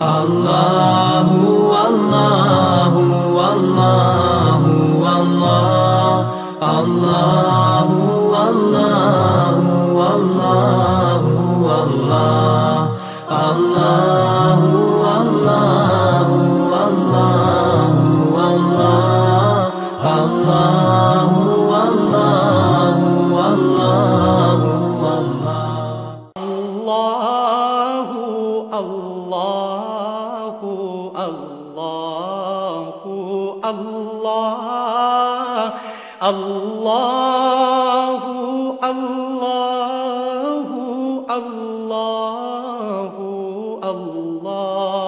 Allahu Allahu Allahu Allah Allahu Allahu Allahu Allah Allahu Allahu Allahu Allah Allahu Allah. الله الله الله الله الله الله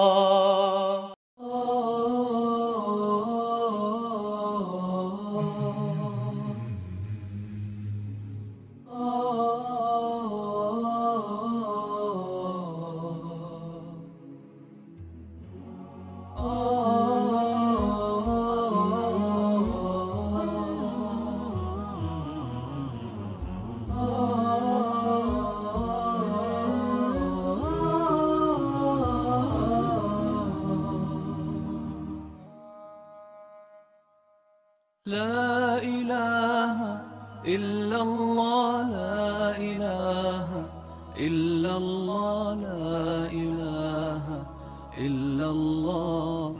لا إله إلا الله لا إله إلا الله لا إله إلا الله